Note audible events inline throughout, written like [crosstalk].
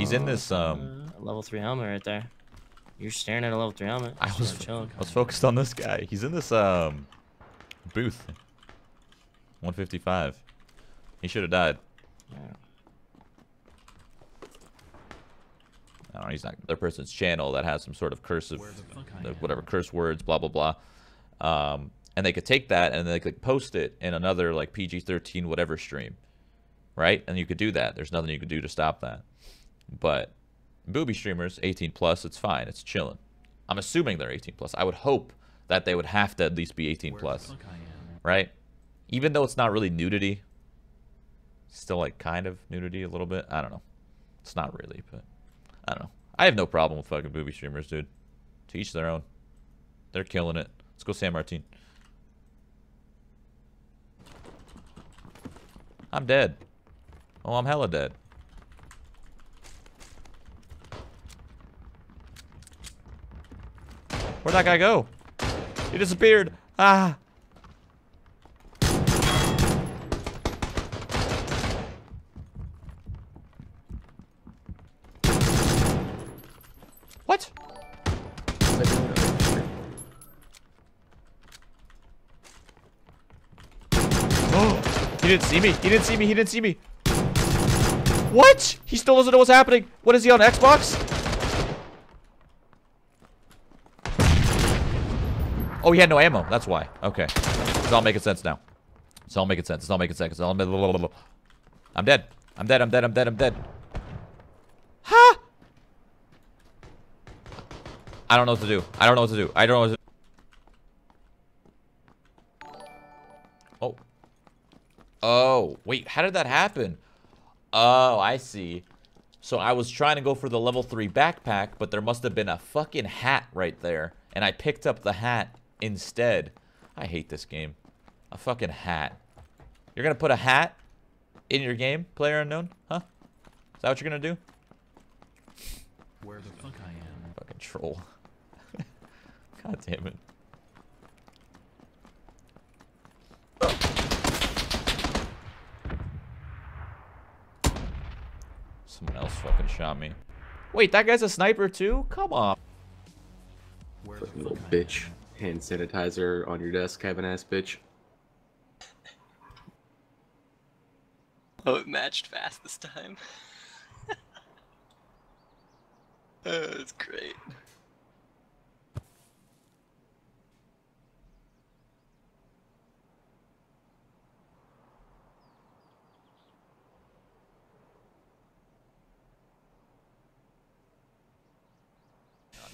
He's in this um uh, level three helmet right there. You're staring at a level three helmet. I was chilling. I was focused on this guy. He's in this um booth. 155. He should have died. Yeah. I don't know, he's not their person's channel that has some sort of cursive whatever curse words, blah blah blah. Um and they could take that and they could post it in another like PG-13 whatever stream, right? And you could do that. There's nothing you could do to stop that. But booby streamers, 18 plus, it's fine. It's chilling. I'm assuming they're 18 plus. I would hope that they would have to at least be 18 plus, right? Even though it's not really nudity, still like kind of nudity a little bit. I don't know. It's not really, but I don't know. I have no problem with fucking booby streamers, dude. To each their own. They're killing it. Let's go San Martin. I'm dead. Oh, I'm hella dead. Where'd that guy go? He disappeared. Ah. What? Oh, he didn't see me. He didn't see me. He didn't see me. What? He still doesn't know what's happening. What is he on Xbox? Oh, he had no ammo. That's why. Okay. It's all making sense now. It's all making sense. It's all making sense. It's all I'm dead. I'm dead. I'm dead. I'm dead. I'm dead. Ha! I don't know what to do. I don't know what to do. I don't know what to Oh. Oh. Wait. How did that happen? Oh, I see. So I was trying to go for the level 3 backpack, but there must have been a fucking hat right there. And I picked up the hat instead. I hate this game. A fucking hat. You're gonna put a hat in your game, PlayerUnknown? Huh? Is that what you're gonna do? Where the fuck I am? Fucking troll. [laughs] God damn it. Someone else fucking shot me. Wait, that guy's a sniper too? Come on. Where the Fucking little fuck I bitch. Am? Hand sanitizer on your desk, Kevin ass bitch. Oh, it matched fast this time. [laughs] oh, that's great.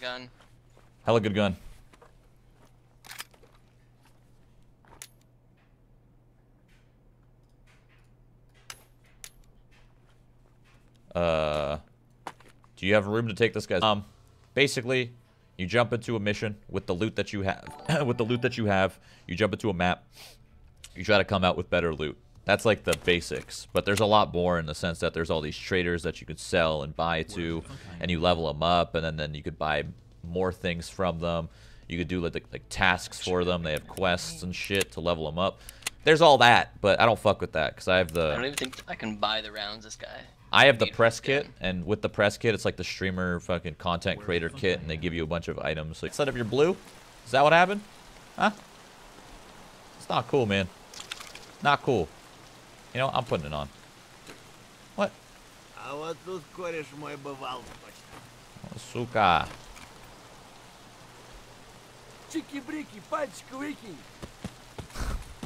Gun. Hella good gun. Uh, do you have room to take this guy? Um, basically, you jump into a mission with the loot that you have. [coughs] with the loot that you have, you jump into a map. You try to come out with better loot. That's like the basics, but there's a lot more in the sense that there's all these traders that you could sell and buy to, and you level them up, and then, then you could buy more things from them. You could do like, like tasks for them. They have quests and shit to level them up. There's all that, but I don't fuck with that because I have the. I don't even think I can buy the rounds this guy. I have the need press this kit, gun. and with the press kit, it's like the streamer fucking content creator kit, and they give you a bunch of items. Like, set up your blue. Is that what happened? Huh? It's not cool, man. Not cool. You know, I'm putting it on. What? А вот тут кореш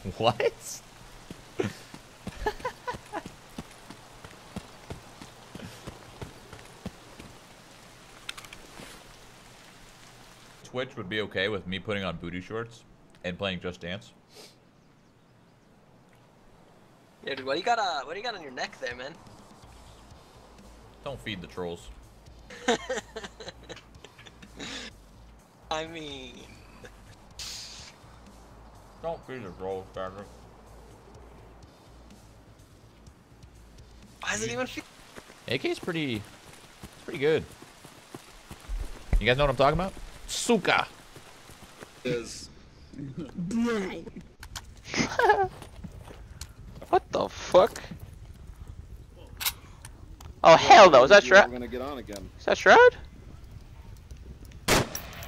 [laughs] Twitch would be okay with me putting on booty shorts and playing Just Dance. Yeah, dude, what do you got? Uh, what do you got on your neck there, man? Don't feed the trolls. [laughs] I mean, Don't feed the trolls, Patrick. why does it even feel? AK's pretty, pretty good. You guys know what I'm talking about? Suka. Is [laughs] What the fuck? Oh hell no! Is that We're Shroud? gonna get on again. Is that Shroud?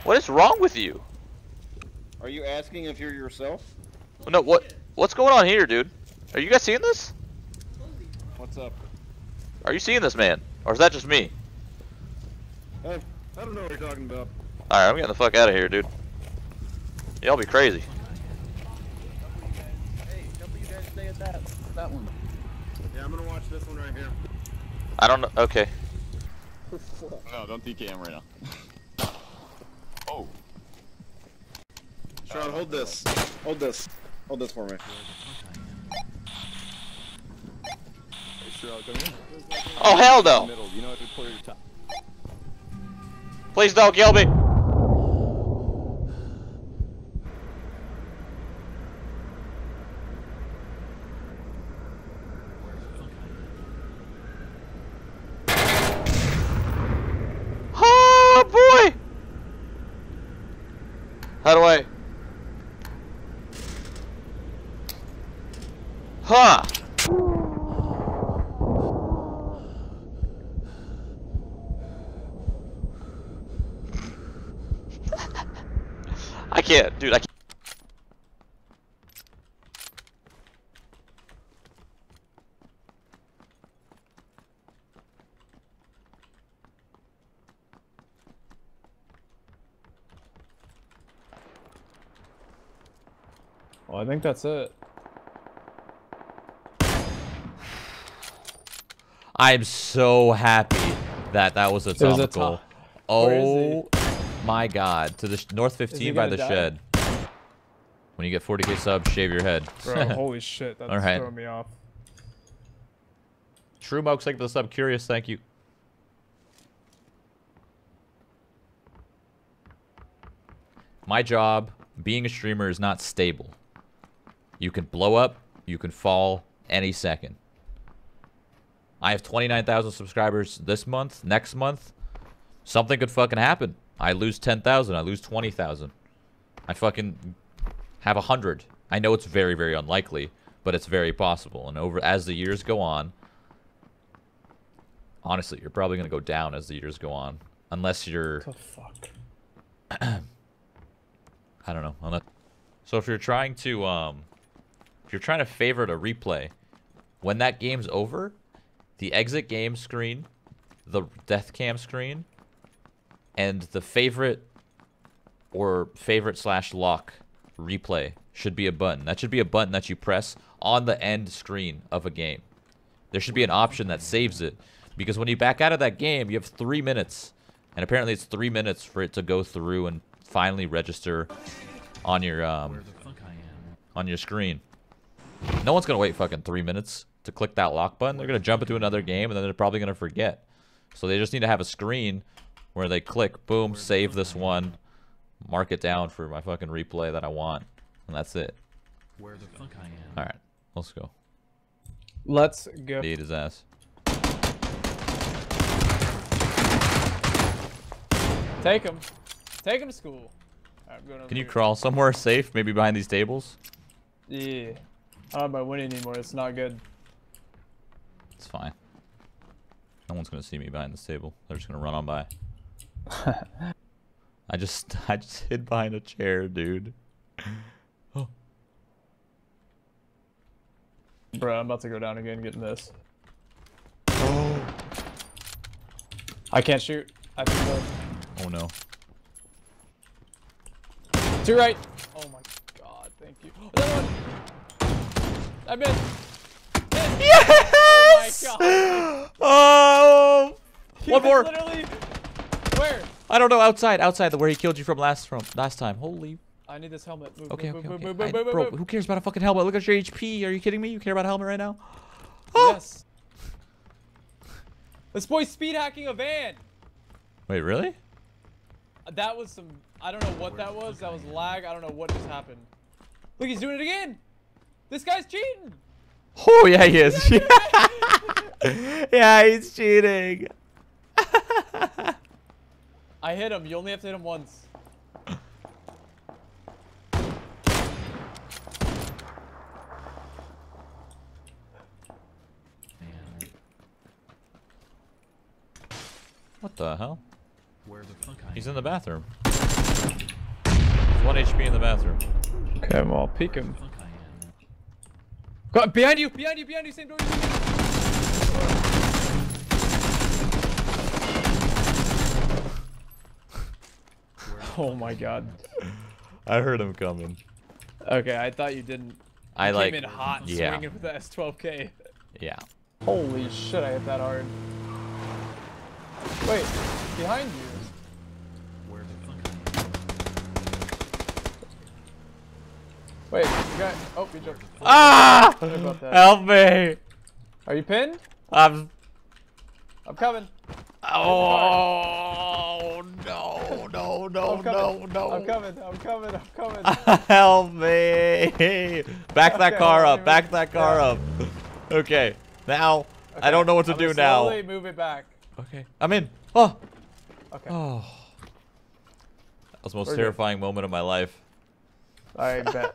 What is wrong with you? Are you asking if you're yourself? No, what? What's going on here, dude? Are you guys seeing this? What's up? Are you seeing this, man? Or is that just me? Hey, I don't know what you're talking about. Alright, I'm getting the fuck out of here, dude. Y'all be crazy. Hey, a couple of you guys stay at that that one. Yeah, I'm gonna watch this one right here. I don't know. Okay. [laughs] No, don't TK him right now. [laughs] oh. Sean, hold this. Hold this. Hold this for me. Hey, Shroud, come here. Oh hell no! Middle, you know what to pull your top. Please don't kill me. Oh boy! How do I? Huh? [laughs] I can't, dude. I can't. Well, I think that's it. I'm so happy that that was atomical. to- oh my god. To the sh- north 15 by the die? shed. When you get 40k subs, shave your head. Bro, [laughs] holy shit, that's Alright. throwing me off. True Moke, thank you for the sub. Curious, thank you. My job, being a streamer, is not stable. You can blow up, you can fall any second. I have 29,000 subscribers this month. Next month, something could fucking happen. I lose 10,000. I lose 20,000. I fucking have 100. I know it's very, very unlikely, but it's very possible. And over as the years go on, honestly, you're probably going to go down as the years go on. Unless you're... What the fuck? [clears throat] I don't know. Unless... So if you're trying to, um... If you're trying to favorite a replay, when that game's over, the exit game screen, the death cam screen, and the favorite or favorite slash lock replay should be a button. That should be a button that you press on the end screen of a game. There should be an option that saves it. Because when you back out of that game, you have three minutes. And apparently it's three minutes for it to go through and finally register on your um Where the fuck I am. on your screen. No one's gonna wait fucking three minutes to click that lock button. They're gonna jump into another game and then they're probably gonna forget. So they just need to have a screen where they click, boom, save this one, mark it down for my fucking replay that I want, and that's it. Where the fuck I am. All right, let's go. Let's go. Beat his ass. Take him. Take him to school. Alright, I'm going Can you here. crawl somewhere safe, maybe behind these tables? Yeah. I don't know about winning anymore. It's not good. It's fine. No one's gonna see me behind this table. They're just gonna run on by. [laughs] I just I just hid behind a chair, dude. [gasps] Bro, I'm about to go down again getting this. Oh. [gasps] I can't shoot. I. Oh no. To your right. Oh my god, thank you. I missed. Yes! Oh my god. [gasps] Oh! One more. Literally. Where? I don't know. Outside, outside, the where he killed you from last from last time. Holy. I need this helmet. Move, Okay, move, okay, move, okay. move, I- move, bro, move, move. who cares about a fucking helmet? Look at your HP. Are you kidding me? You care about a helmet right now? Oh! [gasps] Yes. This boy's speed hacking a van. Wait, really? Uh, that was some. I don't know what that was. That was lag. I don't know what just happened. Look, he's doing it again. This guy's cheating. Oh yeah, he is. [laughs] yeah, he's cheating. I hit him. You only have to hit him once. What the hell? Where the fuck He's in the bathroom. He's one HP in the bathroom. Okay, well, I'll peek him. Fuck I am. Go behind you, behind you, behind you, same door. [laughs] Oh my god. I heard him coming. Okay, I thought you didn't. I Came like. in hot, yeah. swinging with the S12K. Yeah. Holy shit, I hit that hard. Wait, behind you. Where the fuck I am? Wait, you got. Oh, you jumped. Ah! Sorry about that. Help me! Are you pinned? I'm. I'm coming. Oh no no no I'm coming. no I'm coming. I'm coming. I'm coming. [laughs] Help me! Back that Okay, car up. Back that car yeah. up. Okay. Now I don't know what to I'm do now. Slowly move it back. Okay. I'm in. Oh. Okay. Oh. That was the most We're good. terrifying moment of my life. I [laughs] bet.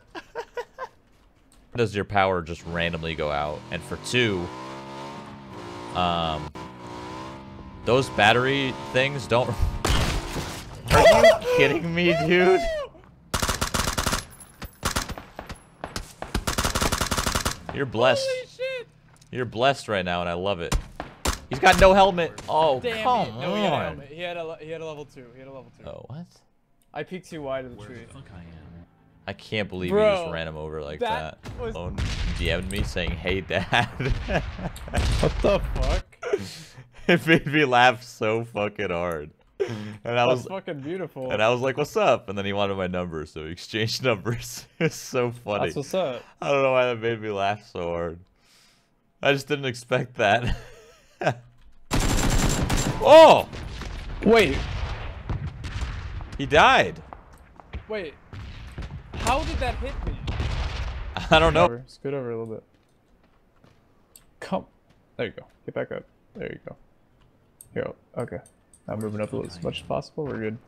Does your power just randomly go out? And for two, um, those battery things don't. [laughs] Are you kidding me, [laughs] dude? You're blessed. Holy shit! You're blessed right now, and I love it. He's got no helmet. Oh, Damn come it. No, he had a on. helmet. He had a he had a level two. He had a level two. Oh, what? I peeked too wide of the Where tree. the fuck I can't believe you just ran him over like that. that was- DM'd me saying, "Hey, Dad." [laughs] What the fuck? [laughs] it made me laugh so fucking hard. And I That was was fucking beautiful. and I was like, "What's up?" And then he wanted my number, so we exchanged [laughs] numbers. it's so funny. That's what's up. I don't know why that made me laugh so hard. I just didn't expect that. oh, Wait, he died. wait. How did that hit me? I don't know. Over. Scoot over a little bit. Come. There you go. Get back up. There you go. Here. Okay. I'm moving up as much as possible. We're good.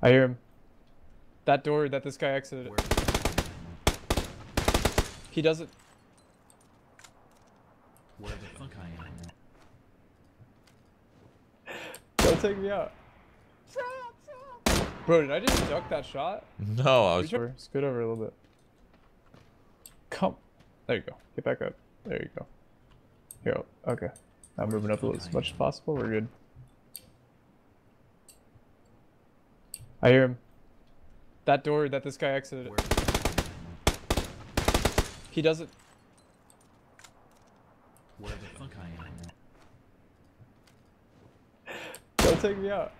I hear him. That door that this guy exited. Where the fuck He doesn't. Where the fuck I am? Don't take me out. Bro, did I just duck that shot? No, I was. Scoot over, scoot over a little bit. Come. There you go. Get back up. There you go. Here. Okay. I'm moving up a little as much as possible. We're good. I hear him. That door that this guy exited. Where the fuck He doesn't. Where the fuck I am? Don't take me out.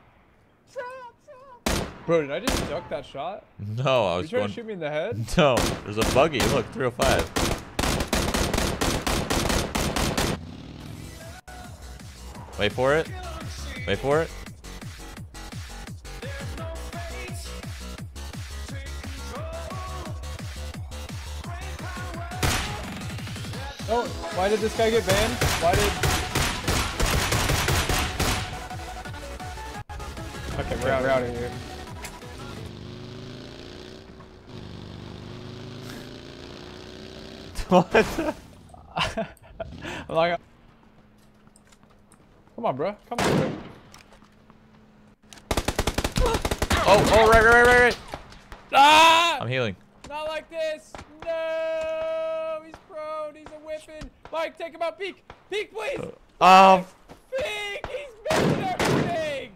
Bro, did I just duck that shot? No, I Are you was trying going. to shoot me in the head? [laughs] No, there's a buggy. Look, 305. Wait for it. Wait for it. Oh, why did this guy get banned? Why did... Okay, we're out, we're out of here. What? I'm [laughs] like... Come on, bro. Come on, bro. [gasps] Oh, oh, right, right, right, right. Ah! I'm healing. Not like this! No! He's prone! He's a whipping! Mike, take him out! Peek! Peek, please! Um. Peek! He's missing everything!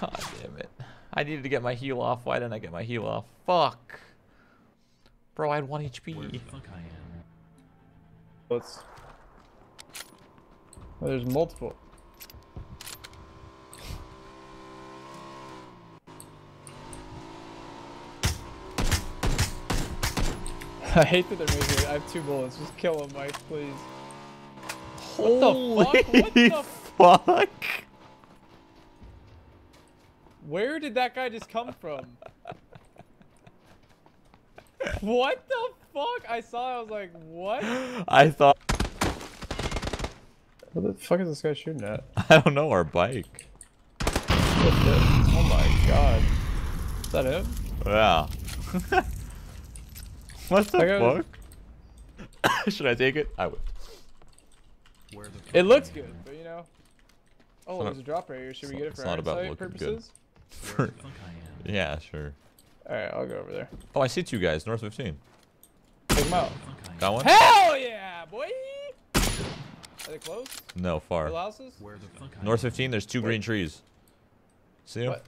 God damn it. I needed to get my heal off. Why didn't I get my heal off? Fuck. Bro, I had 1 Where the HP. fuck I am? Let's... Oh, there's multiple. [laughs] I hate that they're making it. I have two bullets. Just kill him, Mike, please. What the fuck? What the [laughs] fuck? Where did that guy just come from? What the fuck? I saw it, I was like, what? I thought. What the fuck is this guy shooting at? [laughs] I don't know, our bike. Oh my god. Is that him? Yeah. [laughs] what the I got- fuck? [coughs] Should I take it? I would. Where the It looks good, but you know. Oh, there's a drop right here. Should we get it for not about hindsight looking good. purposes? Where the fuck I am. Yeah, sure. All right, I'll go over there. Oh, I see two guys. North 15. Take them out. Fuck I am. Got one? Hell yeah, boy! Are they close? No, far. Where the fuck North 15, there's two green trees. See 'em? What?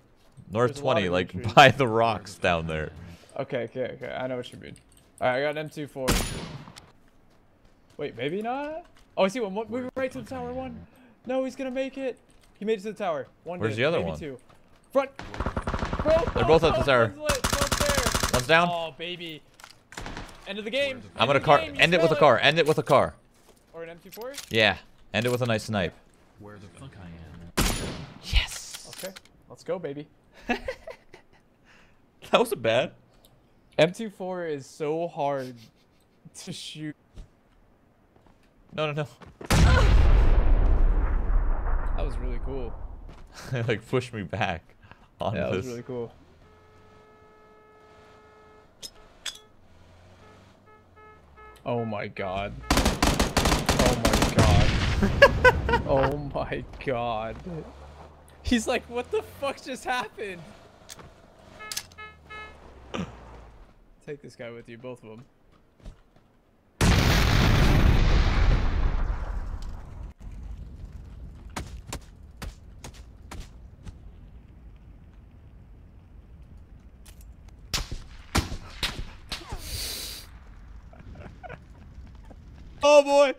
North There's 20, like trees. by the rocks the down there. Okay, okay, okay. I know what you mean. All right, I got an M24. Wait, maybe not. Oh, I see one. One- Moving right to the tower. One. No, he's gonna make it. He made it to the tower. One. Where's did, the other maybe one? Two. Front. Bro, They're both at the [laughs] tower. One's lit, both there. One's down. Oh, baby. End of the game. the I'm gonna of the car. game, you End it with a car. End it with a car. Or an M24. Yeah. End it with a nice snipe. Where the fuck I am. Yes. Okay, let's go, baby. [laughs] That wasn't bad. M24 is so hard to shoot. No, no, no. That was really cool. [laughs] like push me back on Yeah, that this. was really cool. Oh my god. Oh my god. [laughs] oh my god. He's like, what the fuck just happened? Take this guy with you, both of them. Oh boy.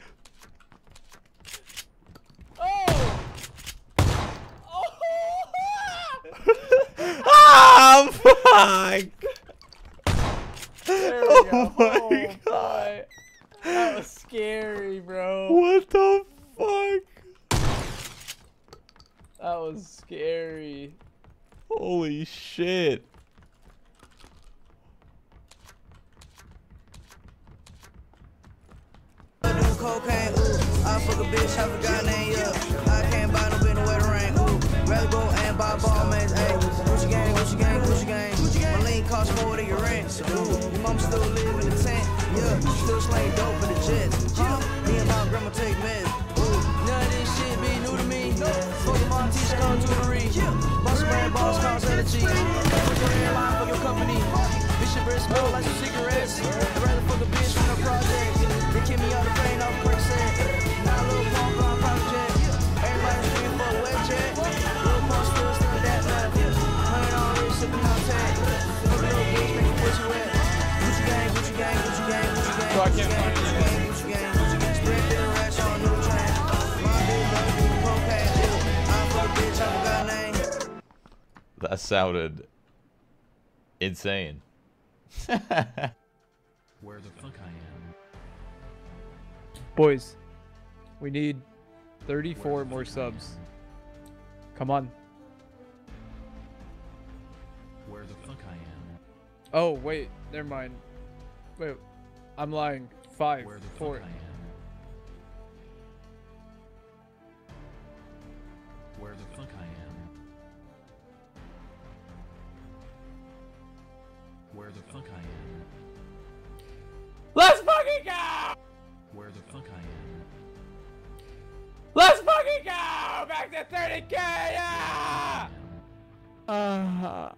A I name, yeah. I can't buy no bin the rain, ooh. Rather go and buy Balmains, ayy. Gucci gang, Gucci gang, Gucci gang. My lean cost more than your rent, ooh. Your mom still live in the tent, yeah. Still slang dope for the jets, huh? Me and my grandma take meds, ooh. None of this shit be new to me. Fuck a mom, teacher, come tutory. Boss brand, boss cost energy. Your airline, fuck your company. Your breath smell like cigarettes. I'd rather fuck a bitch from the project. They kick me out the plane off set. Now a little pump That sounded insane. [laughs] Where the fuck I am. Boys, we need 34 more subs. Come on. Where the fuck I am. Oh, wait. Never mind. Wait. I'm lying. Five. Where the fuck Four. Fuck I am. Let's fucking go! Where the fuck I am. Let's fucking go! Back to 30k! Yeah! Uh, uh,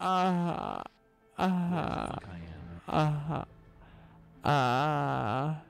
uh, Where the uh, fuck I am. uh, uh. Where the fuck I am.